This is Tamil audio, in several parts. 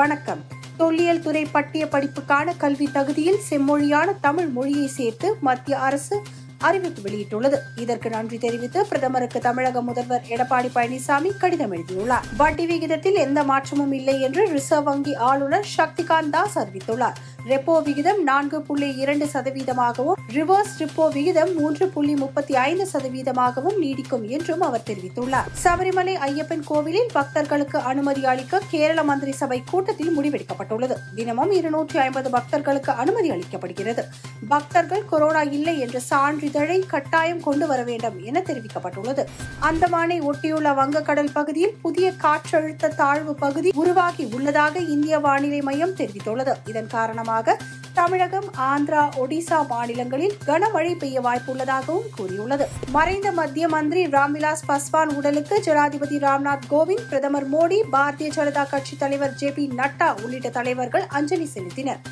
வணக்கம். தொல்லியல் துறை பட்டிய படிப்புக்கான கல்வி தகுதியில் செம்மொழியான தமிழ் மொழியை சேர்த்து மத்திய அரசு அறிவிப்பு வெளியிட்டுள்ளது. இதற்கு நன்றி தெரிவித்து பிரதமருக்கு தமிழக முதல்வர் எடப்பாடி பழனிசாமி கடிதம் எழுதியுள்ளார். வட்டி விகிதத்தில் எந்த மாற்றமும் இல்லை என்று ரிசர்வ் வங்கி ஆளுநர் சக்திகாந்த் தாஸ் அறிவித்துள்ளார். ரெப்போ விகிதம் நான்கு புள்ளி இரண்டு சதவீதமாகவும் ரிவர்ஸ் ரிப்போ விகிதம் மூன்று புள்ளி முப்பத்தி ஐந்து சதவீதமாகவும் நீடிக்கும் என்றும் அவர் தெரிவித்துள்ளார். சபரிமலை ஐயப்பன் கோவிலில் பக்தர்களுக்கு அனுமதி அளிக்க கேரள மந்திரி சபை கூட்டத்தில் முடிவெடுக்கப்பட்டுள்ளது. தினமும் இருநூற்றி ஐம்பது பக்தர்களுக்கு அனுமதி அளிக்கப்படுகிறது. பக்தர்கள் கொரோனா இல்லை என்ற சான்றிதழை கட்டாயம் கொண்டு வர வேண்டும் என தெரிவிக்கப்பட்டுள்ளது. அந்தமானை ஒட்டியுள்ள வங்கக்கடல் பகுதியில் புதிய காற்றழுத்த தாழ்வு பகுதி உருவாகி உள்ளதாக இந்திய வானிலை மையம் தெரிவித்துள்ளது. இதன் காரணமாக காரணமாக தமிழகம் ஆந்திரா ஒடிசா மாநிலங்களில் கனமழை பெய்ய வாய்ப்புள்ளதாகவும் கூறியுள்ளது. மறைந்த மத்திய மந்திரி ராம்விலாஸ் பஸ்வான் உடலுக்கு ஜனாதிபதி ராம்நாத் கோவிந்த் பிரதமர் மோடி பாரதிய ஜனதா கட்சி தலைவர் ஜே பி நட்டா உள்ளிட்ட தலைவர்கள் அஞ்சலி செலுத்தினர்.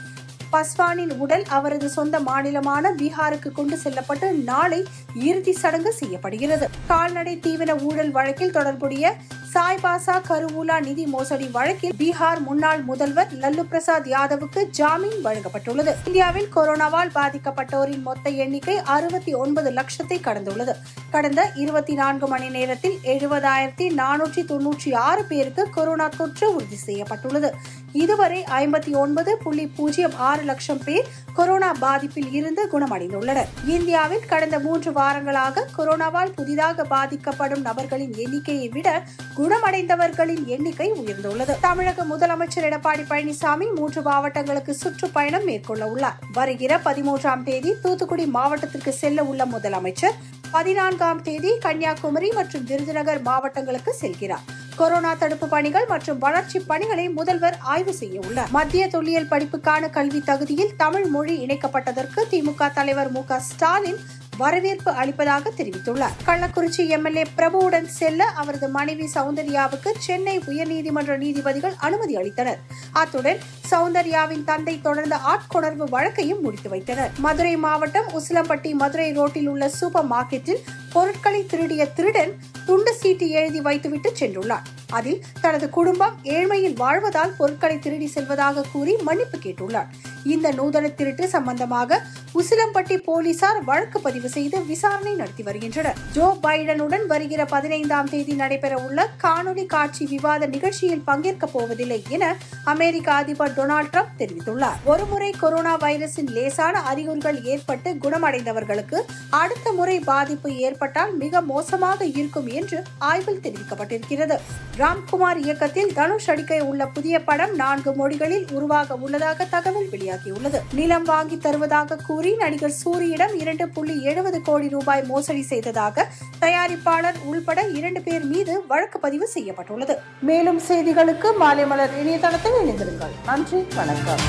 பஸ்வானின் உடல் அவரது சொந்த மாநிலமான பீகாருக்கு கொண்டு செல்லப்பட்டு நாளை இறுதி சடங்கு செய்யப்படுகிறது. கால்நடை தீவன ஊழல் வழக்கில் தொடர்புடைய சாய்பாசா கருவூலா நிதி மோசடி வழக்கில் பீகார் முன்னாள் முதல்வர் லல்லு பிரசாத் யாதவுக்கு ஜாமீன் வழங்கப்பட்டுள்ளது. இந்தியாவில் கொரோனாவால் பாதிக்கப்பட்டோரின் மொத்த எண்ணிக்கை அறுபத்தி ஒன்பது லட்சத்தை கடந்துள்ளது. கடந்த இருபத்தி நான்கு மணி நேரத்தில் எழுபதாயிரத்தி நானூற்றி தொன்னூற்றி ஆறு பேருக்கு கொரோனா தொற்று உறுதி செய்யப்பட்டுள்ளது. இதுவரை ஐம்பத்தி ஒன்பது புள்ளி பூஜ்ஜியம் ஆறு லட்சம் பேர் கொரோனா பாதிப்பில் இருந்து குணமடைந்துள்ளனர். இந்தியாவில் கடந்த மூன்று வாரங்களாக கொரோனாவால் புதிதாக பாதிக்கப்படும் நபர்களின் எண்ணிக்கையை விட குணமடைந்தவர்களின் எண்ணிக்கை உயர்ந்துள்ளது. தமிழக முதலமைச்சர் எடப்பாடி பழனிசாமி மூன்று மாவட்டங்களுக்கு சுற்றுப்பயணம் மேற்கொள்ள உள்ளார். வருகிற பதிமூன்றாம் தேதி தூத்துக்குடி மாவட்டத்திற்கு செல்ல உள்ள முதலமைச்சர் பதினான்காம் தேதி கன்னியாகுமரி மற்றும் விருதுநகர் மாவட்டங்களுக்கு செல்கிறார். கொரோனா தடுப்பு பணிகள் மற்றும் வளர்ச்சி பணிகளை முதல்வர் ஆய்வு செய்ய உள்ளார். மத்திய தொல்லியல் படிப்புக்கான கல்வி தகுதியில் தமிழ் மொழி இணைக்கப்பட்டதற்கு திமுக தலைவர் மு ஸ்டாலின் வரவேற்பு அளிப்பதாக தெரிவித்துள்ளார். கள்ளக்குறிச்சி எம்எல்ஏ பிரபுவுடன் செல்ல அவரது மனைவி சௌந்தர்யாவுக்கு சென்னை உயர்நீதிமன்ற நீதிபதிகள் அனுமதி அளித்தனர். அத்துடன் சௌந்தர்யாவின் தந்தை தொடர்ந்த ஆட்கொணர்வு வழக்கையும் முடித்து வைத்தனர். மதுரை மாவட்டம் உசிலம்பட்டி மதுரை ரோட்டில் உள்ள சூப்பர் மார்க்கெட்டில் பொருட்களை திருடிய திருடன் துண்டு சீட்டு எழுதி வைத்துவிட்டு சென்றுள்ளார். அதில் தனது குடும்பம் ஏழ்மையில் வாழ்வதால் பொருட்களை திருடி செல்வதாக கூறி மன்னிப்பு கேட்டுள்ளார். இந்த நூதன திருட்டு சம்பந்தமாக உசிலம்பட்டி போலீசார் வழக்கு பதிவு செய்து விசாரணை நடத்தி வருகின்றனர். ஜோ பைடனுடன் வருகிற பதினைந்தாம் தேதி நடைபெற உள்ள காணொலி காட்சி விவாத நிகழ்ச்சியில் பங்கேற்க போவதில்லை என அமெரிக்க அதிபர் டொனால்டு ட்ரம்ப் தெரிவித்துள்ளார். ஒருமுறை கொரோனா வைரஸின் லேசான அறிகுறிகள் ஏற்பட்டு குணமடைந்தவர்களுக்கு அடுத்த முறை பாதிப்பு ஏற்பட்டால் மிக மோசமாக இருக்கும் என்று ஆய்வில் தெரிவிக்கப்பட்டிருக்கிறது. ராம்குமார் இயக்கத்தில் தனுஷ் அடிக்க உள்ள புதிய படம் நான்கு மொழிகளில் உருவாக உள்ளதாக தகவல் வெளியாகியுள்ளது. நிலம் வாங்கி தருவதாக கூறி நடிகர் சூரியிடம் இரண்டு புள்ளி எழுபது கோடி ரூபாய் மோசடி செய்ததாக தயாரிப்பாளர் உள்பட இரண்டு பேர் மீது வழக்கு பதிவு செய்யப்பட்டுள்ளது. மேலும் செய்திகளுக்கு மாலை மலர் இணையதளத்தில் இணைந்திருங்கள். நன்றி வணக்கம்.